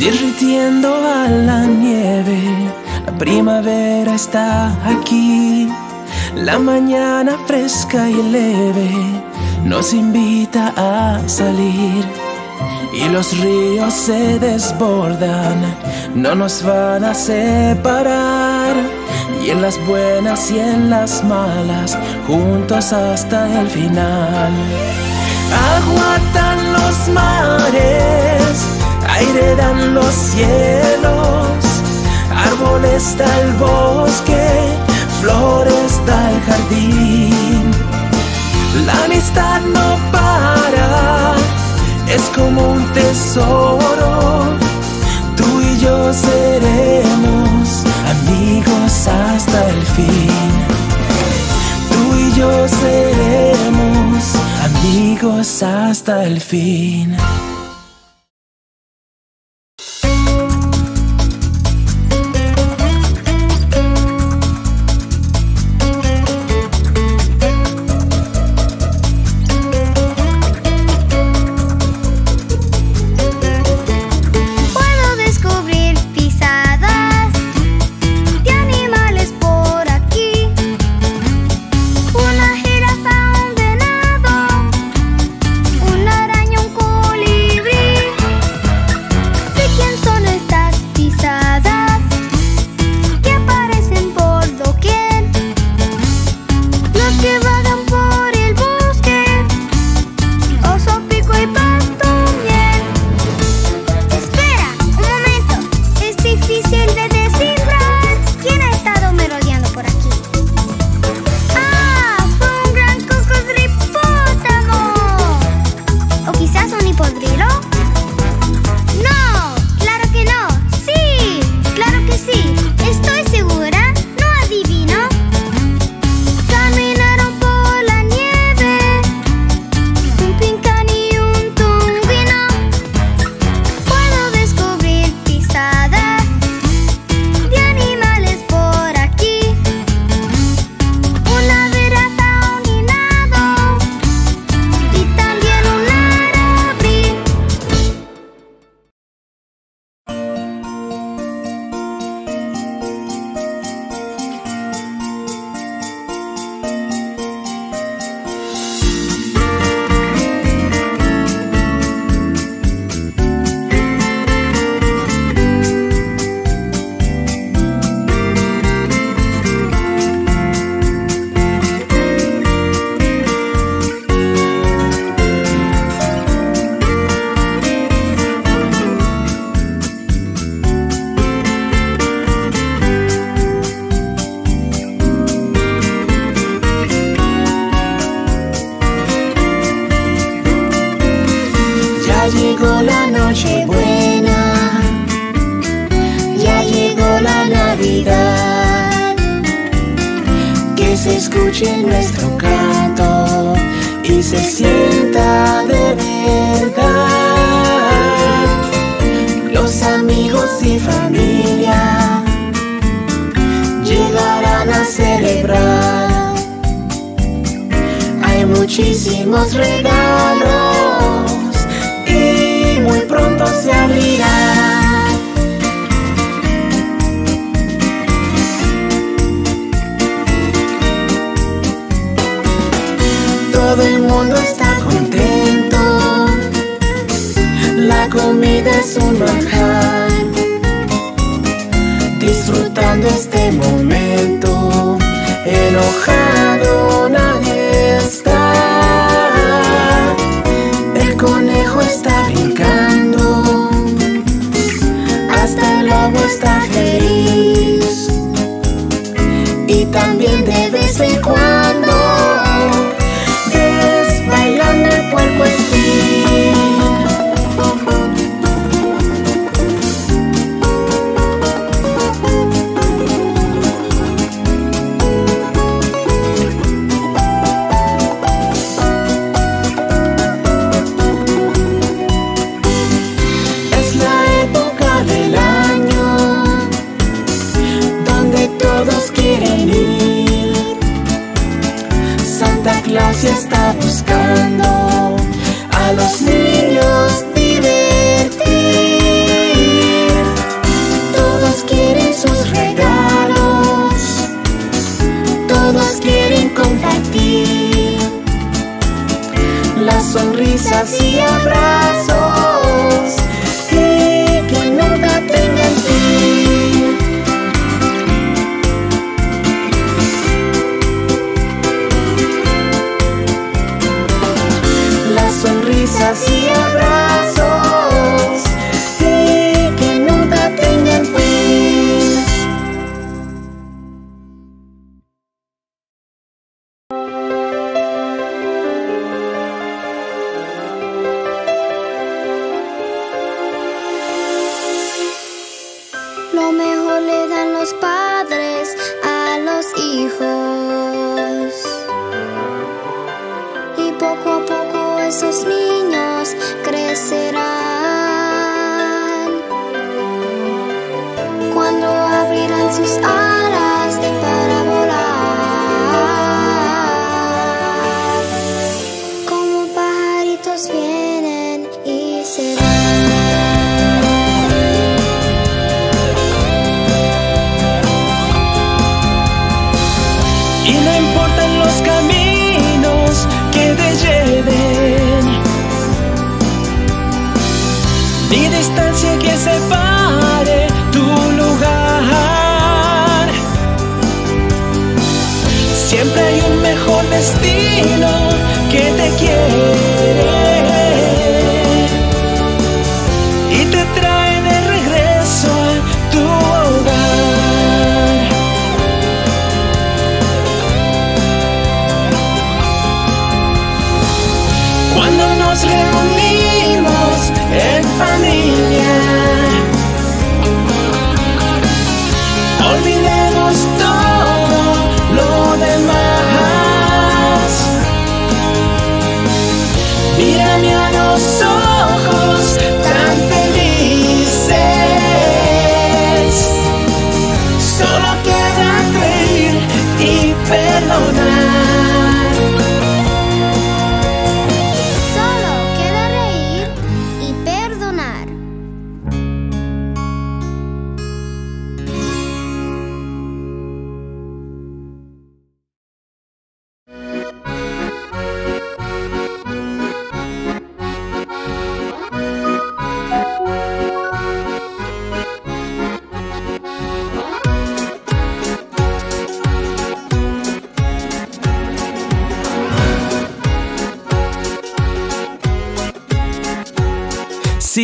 derritiendo a la nieve. La primavera está aquí, la mañana fresca y leve nos invita a salir. Y los ríos se desbordan, no nos van a separar. Y en las buenas y en las malas, juntos hasta el final. Aguatan los mares, aire dan los cielos, árboles da el bosque, flores da el jardín. La amistad no para, es como un tesoro. Tú y yo seremos amigos hasta el fin. Tú y yo seremos amigos hasta el fin. Ya llegó la noche buena, ya llegó la Navidad. Que se escuche nuestro canto y se sienta de verdad. Los amigos y familia llegarán a celebrar. Hay muchísimos regalos se. Y también de vez en cuando Santa Claus está buscando a los niños divertir. Todos quieren sus regalos, todos quieren compartir las sonrisas y abrazos. quebrar. Jesus, I Siempre hay un mejor destino que te quiere.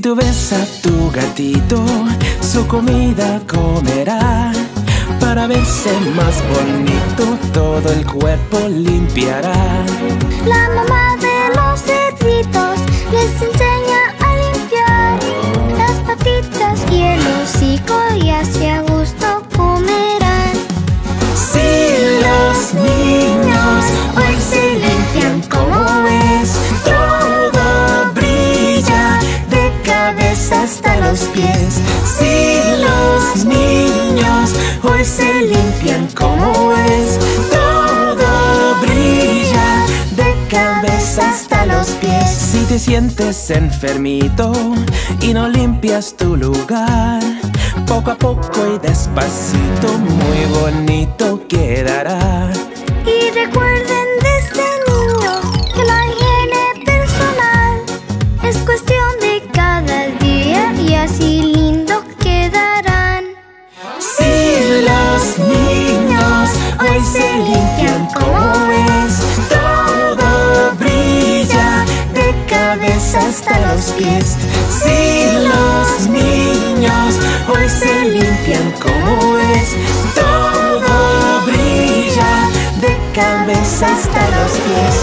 Si tú ves a tu gatito, su comida comerá. Para verse más bonito, todo el cuerpo limpiará. La mamá de los cerditos les enseña a limpiar las patitas y el hocico. te sientes enfermito y no limpias tu lugar, poco a poco y despacito, muy bonito quedará. Si los niños hoy se limpian como es, todo brilla de cabeza hasta los pies.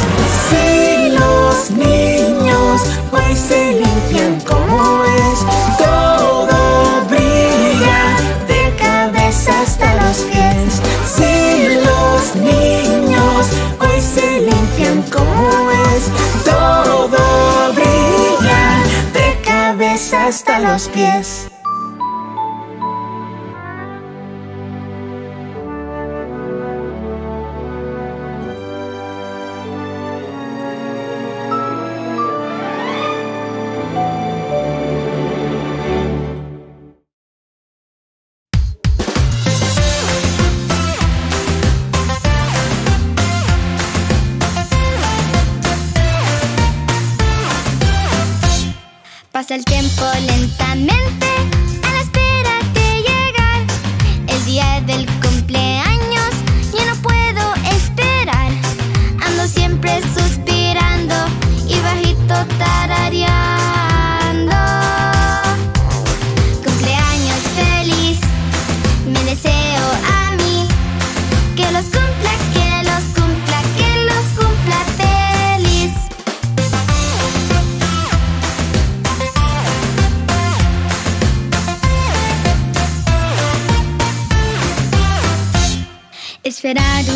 Si los niños hoy se limpian como es, los pies. pasa el tiempo lento. será de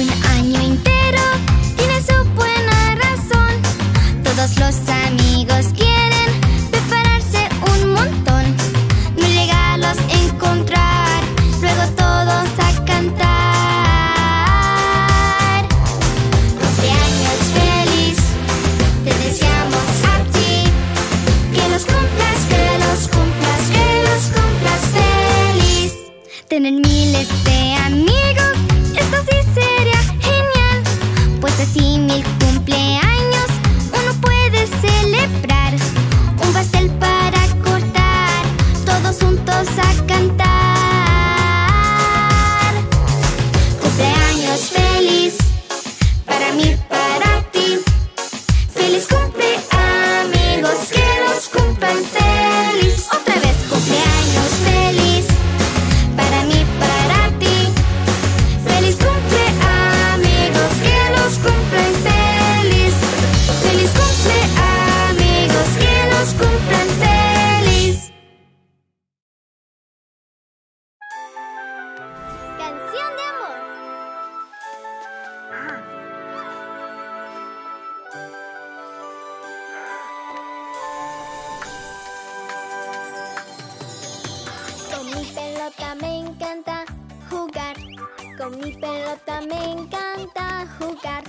mi pelota me encanta jugar.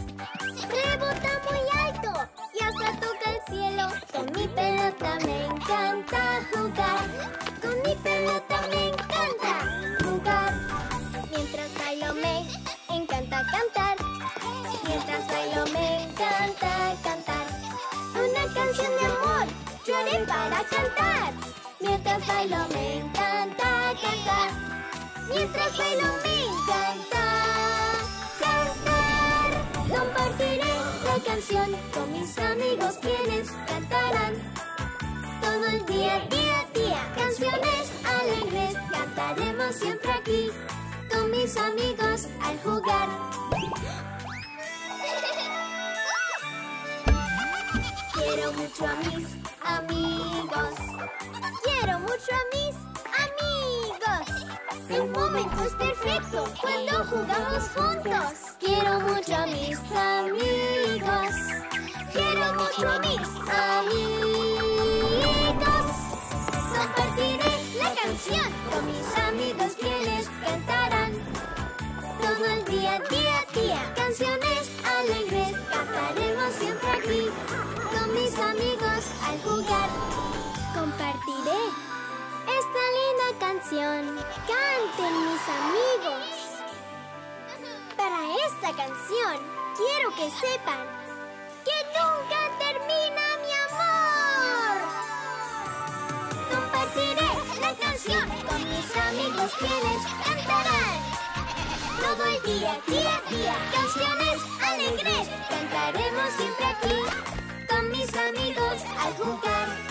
Rebota muy alto y hasta toca el cielo. Con mi pelota me encanta jugar. Con mi pelota me encanta jugar. Mientras bailo me encanta cantar. Mientras bailo me encanta cantar. Una canción de amor, yo haré para cantar. Mientras bailo me encanta cantar. Mientras bailo me amigos quienes cantarán. Todo el día, día, día, canciones alegres cantaremos siempre aquí con mis amigos al jugar. Quiero mucho a mis amigos. Quiero mucho a mis amigos. El momento es perfecto cuando jugamos juntos. Quiero mucho a mis amigos. Con mis amigos al jugar. Compartiré esta linda canción. Canten mis amigos. Para esta canción quiero que sepan que nunca termina mi amor. Compartiré la canción con mis amigos quienes cantarán. Todo el día, día, día, canciones alegres cantaremos siempre aquí con mis amigos al jugar.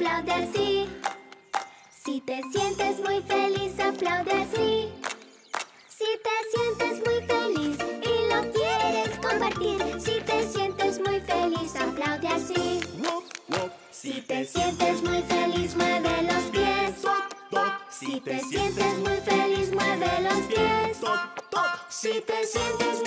Aplaude así. Si te sientes muy feliz, aplaude así. Si te sientes muy feliz y lo quieres compartir. Si te sientes muy feliz, aplaude así. Si te sientes muy feliz, mueve los pies. Si te sientes muy feliz, mueve los pies. Si te sientes